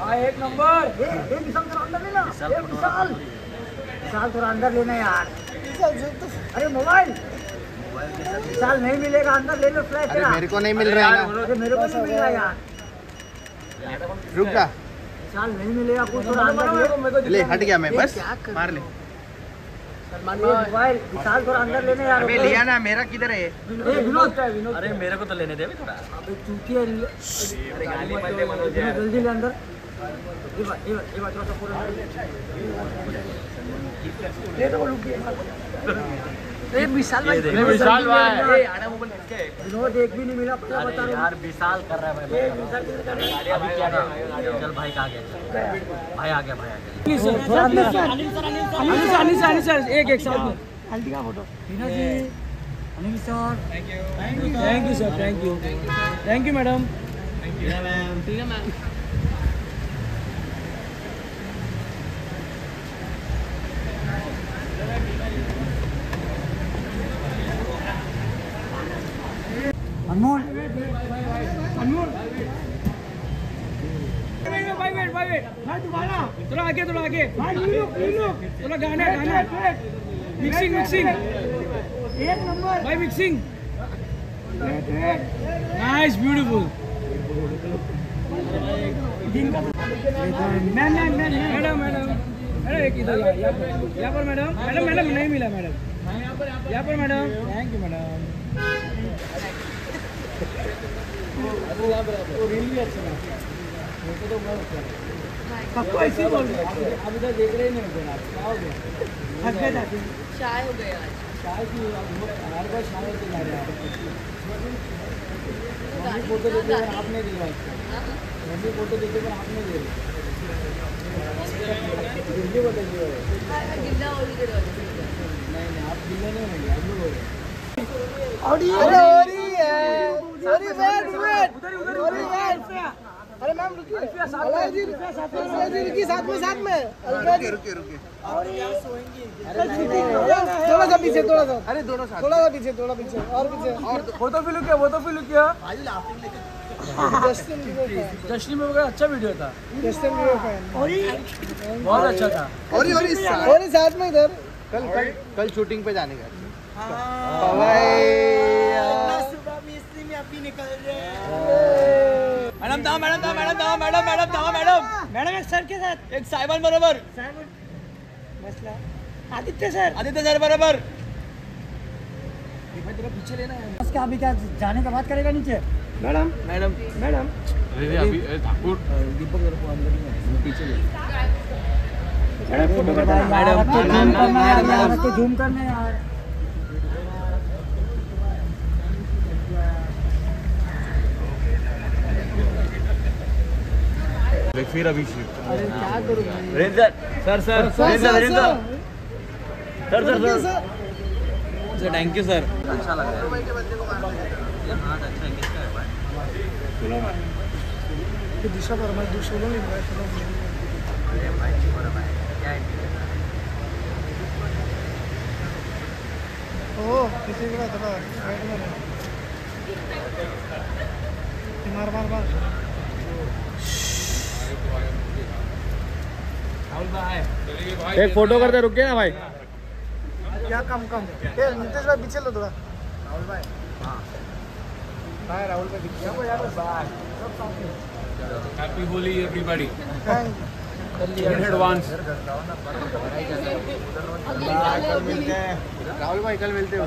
हाँ एक नंबर। ए ए विशाल थोड़ा अंदर लेना ए विशाल विशाल थोड़ा अंदर लेना यार। अरे मोबाइल। विशाल नहीं मिलेगा अंदर ले लो फ्लैश अरे मेरे को नहीं मिल रहा है अरे मेरे को नहीं मिल रहा यार। रुक जा। विशाल नहीं मिलेगा कुछ थोड़ा अंदर ले। ले हट गया मैं बस। मार ले। मोबाइल विशाल थोड़ा अंदर लेने यार। अबे लिया ना मेरा किधर है? विनोद अरे मेरे को तो लेने दे थोड़ा। अबे चूतिया अरे गाली मत दे मनोज जल्दी ले अंदर। ये बात ये ये ले तो विशाल भाई। ये विशाल भाई ए आना मोबाइल किसके? विनोद एक भी नहीं मिला पता बता रहा यार विशाल कर रहा है भाई। विशाल कर रहा है? अभी क्या कर? चल भाई का आ गया भाई आ गया भाई आ गया थोड़ा अंदर Anil sir Anil sir. Anil sir एक एक साथ में हल्दी का photo. Vinod ji Anil sir. Thank you thank you sir thank you thank you madam Anmol. Anmol भाई वेट भाई वेट भाई दोबारा थोड़ा आगे थोड़ा आगे भाई लुक लुक थोड़ा गाना गाना मिक्सिंग मिक्सिंग एक नंबर भाई mixing nice beautiful ma'am madam madam madam एक इधर यहाँ पर मैडम मैडम मैडम नहीं मिला मैडम यहाँ पर मैडम थैंक यू मैडम वो रील भी अच्छा लगा फ़ोटो तो बहुत अच्छा सबको ऐसे ही बोल रहे हैं। आप इधर देख रहे ही नहीं होते आप क्या हो गया? थक गए जाते चाय हो गया आज। शायद कि आप हर बार शायद से जा रहे हैं फ़ोटो देखे पर आप नहीं दिलवा मम्मी फ़ोटो देखे पर आप नहीं दे रहे जल्दी बताइए गिल्ला रही नहीं नहीं आप दिल्ली नहीं होंगे हम लोग हो गए। अरे मैम रुकिए। जी रुकिए साथ में। साथ में अलग जी। रुके रुके थोड़ा सा पीछे थोड़ा सा। अरे दोनों साथ। थोड़ा सा पीछे थोड़ा पीछे और पीछे। वो तो वो तो फ़ैन जश्नी में वगैरह अच्छा वीडियो था। जस्टिन फ़ैन बहुत अच्छा था। और ही और और ये साथ में इधर। कल कल कल शूटिंग पे जाने का मॅडम दहा मॅडम दहा मॅडम दहा मॅडम मॅडम दहा मॅडम मैडम एक सर के साथ एक साहेबां बरोबर मसला आदित्य सर आदित्य सर बरोबर पीछे लेना है उसका अभी क्या जाने का बात करेगा नीचे madam madam madam madam madam zoom करने यार फिर अभी अरे क्या करूँ भाई ranger sir sir sir sir ranger sir sir sir रुकिए sir sir sir thank you sir. अच्छा लग रहा है। ये हाथ अच्छा है है दिशा पर मैं दूसरों नहीं मिला चलो अरे भाई क्या है ओ किसी का थोड़ा। मार मार मार। एक फ़ोटो करते रुके ना भाई। क्या कम कम? नितेश भाई पीछे लो थोड़ा। राहुल भाई। हाँ। राहुल भाई पीछे। Happy Holi, everybody. Thank Rahul भाई कल मिलते हैं।